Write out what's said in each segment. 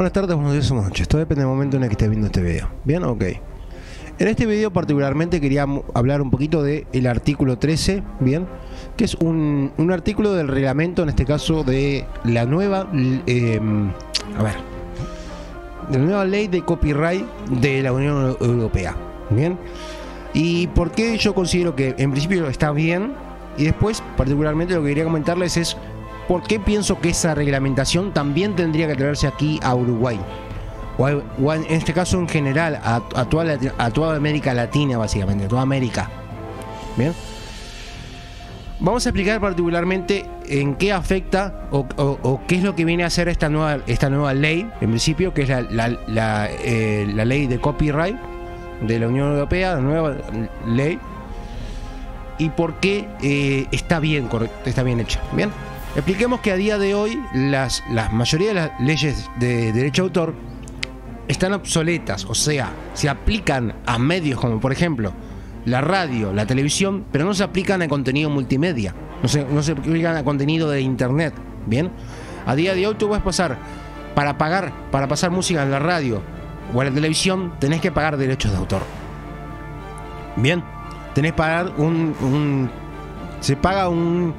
Buenas tardes, buenos días o buenas noches. Todo depende del momento en el que estés viendo este video. ¿Bien? Ok. En este video particularmente quería hablar un poquito del el artículo 13, ¿bien? Que es un, un, artículo del reglamento, en este caso de la nueva... Eh, a ver. De la nueva ley de copyright de la Unión Europea. ¿Bien? Y por qué yo considero que en principio está bien y después particularmente lo que quería comentarles es por qué pienso que esa reglamentación también tendría que traerse aquí a Uruguay. O, en este caso en general, a, toda a toda América Latina básicamente, a toda América. Bien. Vamos a explicar particularmente en qué afecta o, qué es lo que viene a hacer esta nueva, esta nueva ley, en principio, que es la, eh, ley de copyright de la Unión Europea, la nueva ley, y por qué eh, está bien, está bien hecha. Bien. Expliquemos que a día de hoy las, la mayoría de las leyes de derecho de autor están obsoletas, o sea, se aplican a medios como por ejemplo la radio, la televisión, pero no se aplican a contenido multimedia, no se, no se aplican a contenido de internet, ¿bien? A día de hoy tú puedes pasar, para pagar, para pasar música en la radio o en la televisión, tenés que pagar derechos de autor. Bien, tenés que pagar un, un se paga un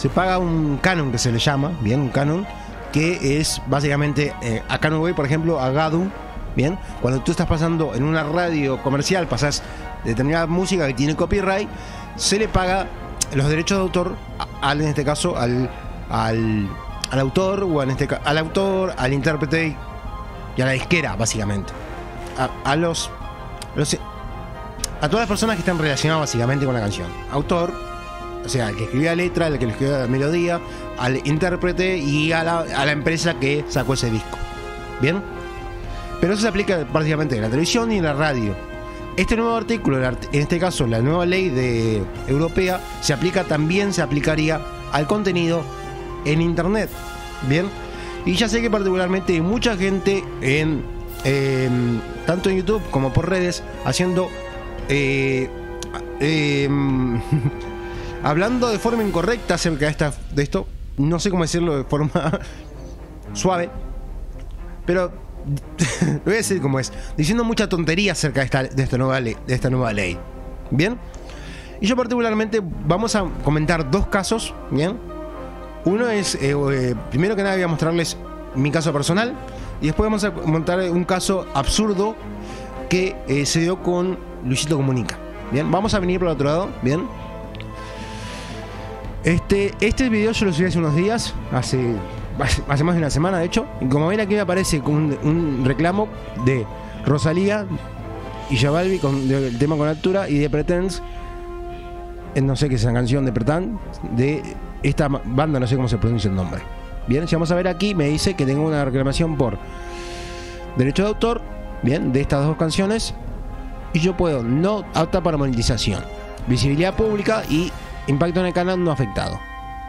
se paga un canon que se le llama, bien, un canon, que es básicamente eh, a Canon Way, por ejemplo, a Gadu, bien, cuando tú estás pasando en una radio comercial, pasas determinada música que tiene copyright, se le paga los derechos de autor al, en este caso, al, al, autor, o en este al autor, al intérprete y a la disquera, básicamente. A, los, los a todas las personas que están relacionadas básicamente con la canción. Autor, o sea, el que escribía la letra, el que escribía la melodía, al intérprete y a la, empresa que sacó ese disco. ¿Bien? Pero eso se aplica prácticamente en la televisión y en la radio. Este nuevo artículo, en este caso la nueva ley de europea, se aplica también, se aplicaría al contenido en internet. Bien, y ya sé que particularmente hay mucha gente en tanto en YouTube como por redes haciendo eh, em, hablando de forma incorrecta acerca de, esta, de esto, no sé cómo decirlo de forma suave, pero lo voy a decir como es, diciendo mucha tontería acerca de esta, de esta, nueva, ley, de esta nueva ley. ¿Bien? Y yo particularmente vamos a comentar dos casos, ¿bien? Uno es, eh, eh, primero que nada voy a mostrarles mi caso personal y después vamos a montar un caso absurdo que eh, se dio con Luisito Comunica. Bien, vamos a venir por el otro lado, bien. Este, este video yo lo subí hace unos días, hace, hace más de una semana de hecho. Y como ven aquí me aparece un, reclamo de Rosalía y Jabalbi con el tema con altura y de Pretends, no sé qué es esa canción de Pretend, de esta banda, no sé cómo se pronuncia el nombre. Bien, si vamos a ver aquí, me dice que tengo una reclamación por derecho de autor, bien, de estas dos canciones, y yo puedo no apta para monetización, visibilidad pública y impacto en el canal no afectado.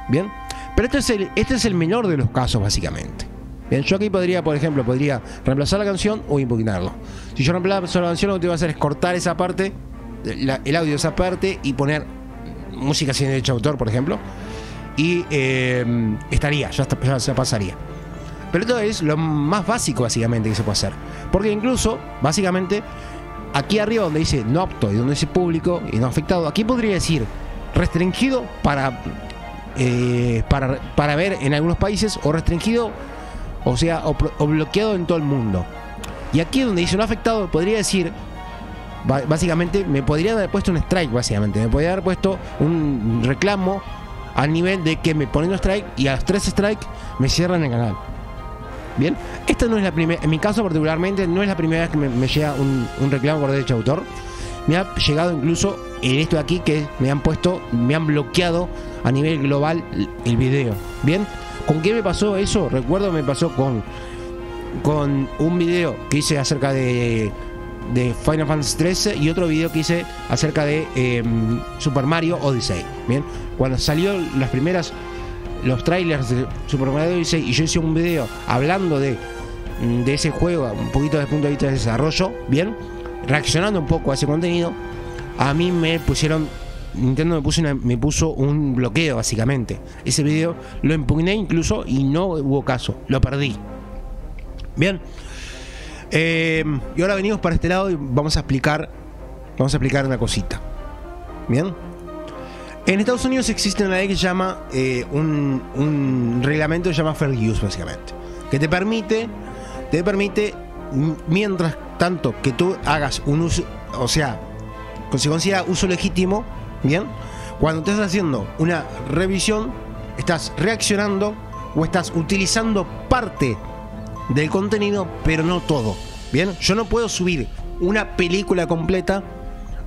Bien, pero este es el, este es el menor de los casos, básicamente. Bien, yo aquí podría, por ejemplo, podría reemplazar la canción o impugnarlo. Si yo reemplazo la canción, lo que te voy a hacer es cortar esa parte, el audio de esa parte y poner música sin derecho de autor, por ejemplo. Y eh, estaría, ya, ya se pasaría. Pero esto es lo más básico, básicamente, que se puede hacer. Porque incluso, básicamente, aquí arriba donde dice no apto y donde dice público y no afectado, aquí podría decir restringido para, eh, para, para, ver en algunos países o restringido, o sea, o, bloqueado en todo el mundo. Y aquí donde dice no afectado, podría decir, básicamente, me podría haber puesto un strike, básicamente, me podría haber puesto un reclamo al nivel de que me ponen un strike y a los tres strikes me cierran el canal. Bien, esta no es la primera, en mi caso particularmente, no es la primera vez que me, llega un, un reclamo por derecho de autor. Me ha llegado incluso en esto de aquí que me han puesto, me han bloqueado a nivel global el video. Bien, ¿con qué me pasó eso? Recuerdo me pasó con, con un video que hice acerca de, de Final Fantasy 13 y otro video que hice acerca de em, Super Mario Odyssey. Bien, cuando salió las primeras, los trailers de Super Mario Odyssey y yo hice un video hablando de, de ese juego, un poquito desde el punto de vista de desarrollo, bien, reaccionando un poco a ese contenido a mí me pusieron Nintendo me puso, me puso un bloqueo básicamente. Ese video lo impugné incluso y no hubo caso, lo perdí. Bien. Eh, y ahora venimos para este lado y vamos a explicar. Vamos a explicar una cosita. Bien. En Estados Unidos existe una ley que llama eh, un, un reglamento que se llama Fair Use, básicamente. Que te permite. Te permite. Mientras tanto que tú hagas un uso. O sea, se considera uso legítimo. Bien. Cuando estás haciendo una revisión, estás reaccionando o estás utilizando parte del contenido, pero no todo. Bien, yo no puedo subir una película completa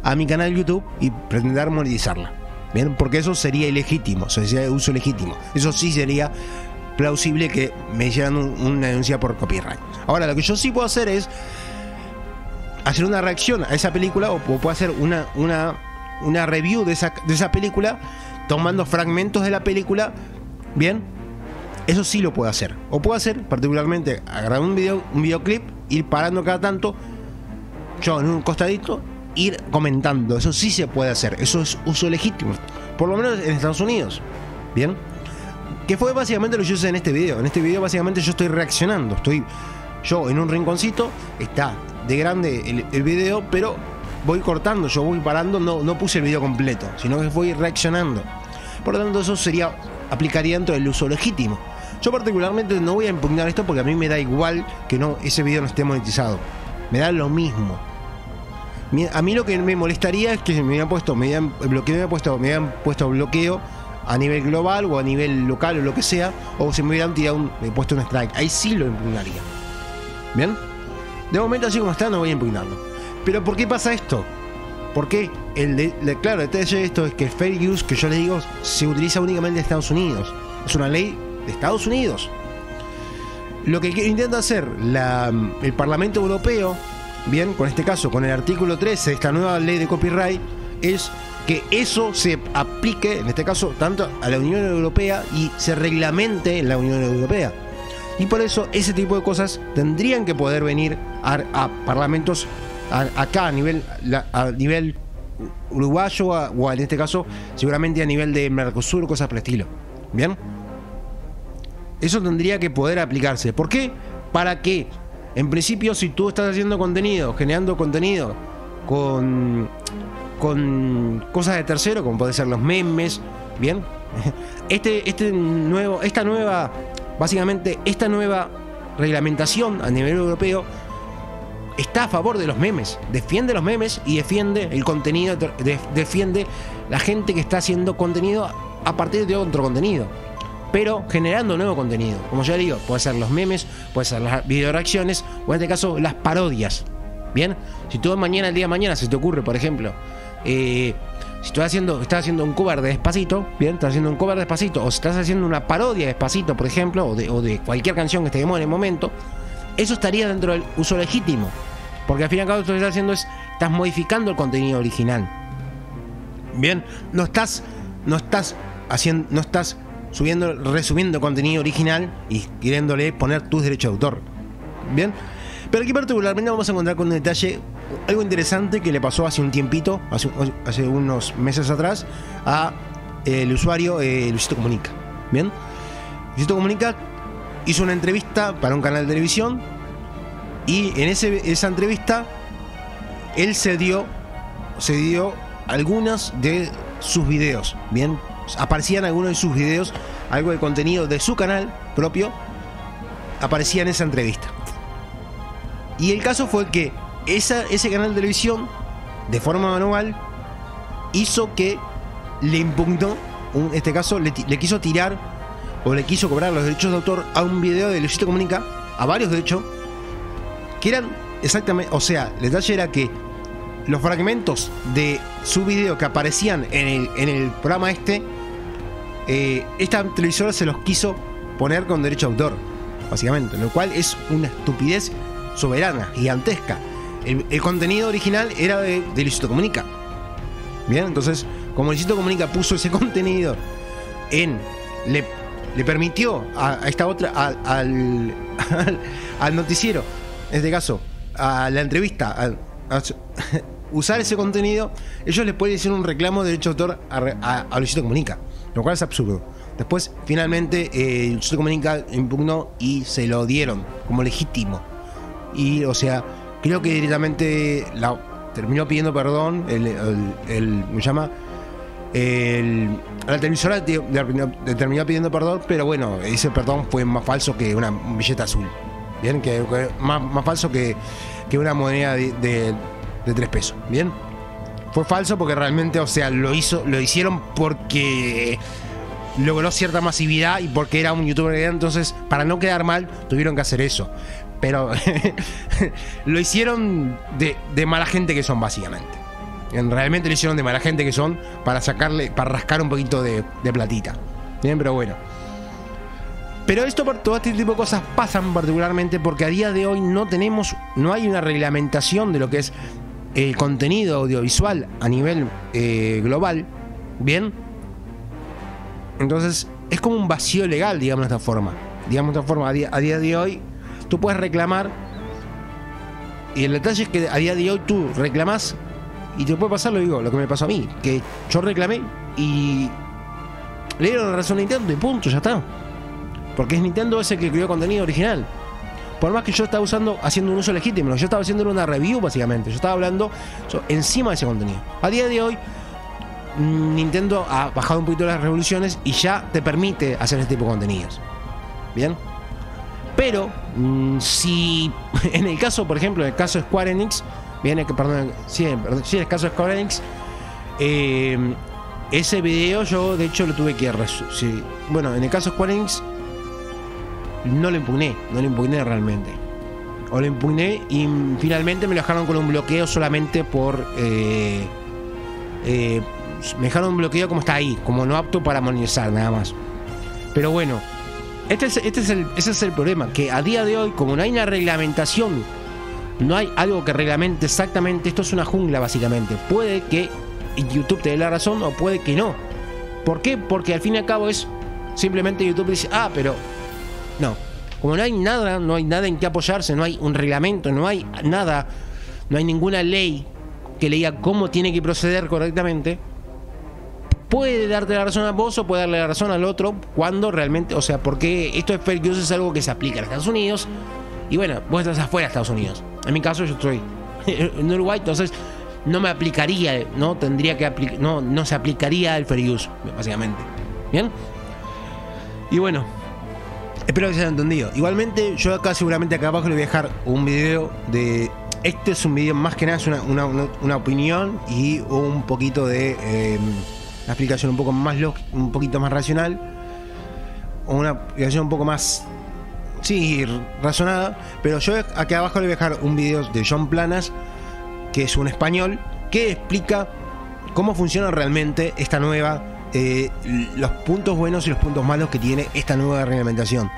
a mi canal YouTube y pretender monetizarla. Bien, porque eso sería ilegítimo, sería uso legítimo. Eso sí sería plausible que me hicieran una denuncia por copyright. Ahora, lo que yo sí puedo hacer es hacer una reacción a esa película o puedo hacer una, una, una review de esa, de esa película tomando fragmentos de la película, bien, eso sí lo puedo hacer. O puedo hacer, particularmente, agarrar un video, un videoclip, ir parando cada tanto, yo en un costadito, ir comentando. Eso sí se puede hacer. Eso es uso legítimo. Por lo menos en Estados Unidos. Bien. Que fue básicamente lo que yo hice en este video. En este video básicamente yo estoy reaccionando. Estoy yo en un rinconcito. Está de grande el, video, pero voy cortando, yo voy parando. No, no puse el video completo, sino que voy reaccionando. Por lo tanto, eso sería aplicaría dentro del uso legítimo. Yo particularmente no voy a impugnar esto porque a mí me da igual que no ese video no esté monetizado. Me da lo mismo. A mí lo que me molestaría es que me hubieran puesto, me hubieran, bloqueo, me puesto, me hubieran puesto bloqueo a nivel global o a nivel local o lo que sea, o si me hubieran tirado un, puesto un strike. Ahí sí lo impugnaría. ¿Bien? De momento así como está no voy a impugnarlo. Pero ¿por qué pasa esto? Porque el de, claro, detalle de esto es que fair use que yo le digo se utiliza únicamente en Estados Unidos. Es una ley de Estados Unidos. Lo que intenta hacer el Parlamento Europeo, bien, con este caso, con el artículo 13 de esta nueva ley de copyright, es que eso se aplique, en este caso, tanto a la Unión Europea y se reglamente en la Unión Europea. Y por eso ese tipo de cosas tendrían que poder venir a, parlamentos acá a nivel, a nivel uruguayo o en este caso seguramente a nivel de Mercosur cosas por el estilo. ¿Bien? Eso tendría que poder aplicarse. ¿Por qué? Para que, en principio, si tú estás haciendo contenido, generando contenido con, con cosas de tercero, como pueden ser los memes, ¿bien? Este, este nuevo, esta nueva, básicamente, esta nueva reglamentación a nivel europeo está a favor de los memes, defiende los memes y defiende el contenido, defiende la gente que está haciendo contenido a partir de otro contenido pero generando nuevo contenido. Como ya digo, puede ser los memes, puede ser las video reacciones, o en este caso las parodias. Bien, si tú mañana, el día de mañana, se te ocurre, por ejemplo, eh, si estás haciendo, estás haciendo un cover de Despacito, bien, estás haciendo un cover de Despacito, o si estás haciendo una parodia de Despacito, por ejemplo, o de, cualquier canción que moda en el momento, eso estaría dentro del uso legítimo. Porque al fin y al cabo lo que estás haciendo es, estás modificando el contenido original. Bien, no estás, no estás haciendo, no estás subiendo, resumiendo contenido original y queriéndole poner tus derechos de autor. Bien, pero aquí particularmente vamos a encontrar con un detalle, algo interesante que le pasó hace un tiempito, hace, unos meses atrás, a el usuario eh, Luisito Comunica. Bien, Luisito Comunica hizo una entrevista para un canal de televisión y en ese, esa entrevista él se dio, se dio algunas de sus videos. Bien, aparecían algunos de sus videos, algo de contenido de su canal propio, aparecía en esa entrevista. Y el caso fue que ese canal de televisión, de forma manual, hizo que le impugnó, en este caso, le, quiso tirar o le quiso cobrar los derechos de autor a un video de Luisito Comunica, a varios de hecho, que eran exactamente, o sea, el detalle era que los fragmentos de su video que aparecían en el, en el programa este, eh, esta televisora se los quiso poner con derecho a autor, básicamente, lo cual es una estupidez soberana, gigantesca. El, contenido original era de, de Luisito Comunica. Bien, entonces, como Luisito Comunica puso ese contenido en. le, le permitió a, esta otra. al, al, noticiero, en este caso, a la entrevista, usar ese contenido, ellos les pueden decir un reclamo de derecho de autor a, a, Luisito Comunica, lo cual es absurdo. Después, finalmente, eh, se comunica impugnó y se lo dieron como legítimo. Y, o sea, creo que directamente la, terminó pidiendo perdón, el, el, ¿me llama? El, la televisora terminó pidiendo perdón, pero bueno, ese perdón fue más falso que una billeta azul. Bien, que, más, más, falso que, que una moneda de, de, de tres pesos. Bien, fue falso porque realmente, o sea, lo hizo, lo hicieron porque logró cierta masividad y porque era un youtuber entonces para no quedar mal tuvieron que hacer eso pero lo hicieron de, mala gente que son básicamente. Realmente lo hicieron de mala gente que son para sacarle para rascar un poquito de, platita. Bien pero bueno. Pero esto por todo este tipo de cosas pasan particularmente porque a día de hoy no tenemos no hay una reglamentación de lo que es el contenido audiovisual a nivel eh, global bien entonces, es como un vacío legal, digamos de esta forma. Digamos de esta forma, a día, de hoy, tú puedes reclamar. Y el detalle es que a día de hoy tú reclamas y te puede pasar lo digo, lo que me pasó a mí, que yo reclamé y le dieron la razón a Nintendo y punto, ya está. Porque es Nintendo ese que creó contenido original. Por más que yo estaba usando, haciendo un uso legítimo, yo estaba haciendo una review básicamente, yo estaba hablando encima de ese contenido. A día de hoy, Nintendo ha bajado un poquito las revoluciones y ya te permite hacer este tipo de contenidos. ¿Bien? Pero mm, si en el caso, por ejemplo, en el caso de Square Enix, viene que, perdón, sí, en el caso de Square Enix, eh, ese video yo de hecho lo tuve que sí, bueno, en el caso de Square Enix no lo impugné, no lo impugné realmente. O lo impugné y finalmente me lo dejaron con un bloqueo solamente por eh, eh, me dejaron un bloqueo como está ahí, como no apto para monetizar, nada más. Pero bueno, este es, este es el, ese es el problema, que a día de hoy, como no hay una reglamentación, no hay algo que reglamente exactamente, esto es una jungla básicamente. Puede que YouTube te dé la razón o puede que no. ¿Por qué? Porque al fin y al cabo es simplemente YouTube dice, ah, pero no. Como no hay nada, no hay nada en que apoyarse, no hay un reglamento, no hay nada, no hay ninguna ley que le diga cómo tiene que proceder correctamente, puede darte la razón a vos o puede darle la razón al otro cuando realmente, o sea, porque esto de fair use es algo que se aplica en Estados Unidos y bueno, vos estás afuera de Estados Unidos. En mi caso yo estoy en Uruguay, entonces no me aplicaría, no tendría que aplicar, no, no se aplicaría el fair use, básicamente. ¿Bien? Y bueno, espero que se haya entendido. Igualmente, yo acá seguramente acá abajo le voy a dejar un video de este es un video más que nada, es una, una, una opinión y un poquito de eh, una explicación un poco más un poquito más racional, o una explicación un poco más, sí, razonada, pero yo aquí abajo le voy a dejar un video de John Planas, que es un español, que explica cómo funciona realmente esta nueva, eh, los puntos buenos y los puntos malos que tiene esta nueva reglamentación.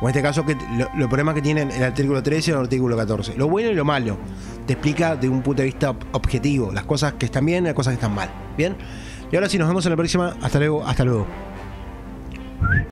O en este caso, que lo, problema que tiene el artículo 13 y el artículo 14. Lo bueno y lo malo. Te explica de un punto de vista objetivo las cosas que están bien y las cosas que están mal. Bien. Y ahora sí, nos vemos en la próxima. Hasta luego, hasta luego.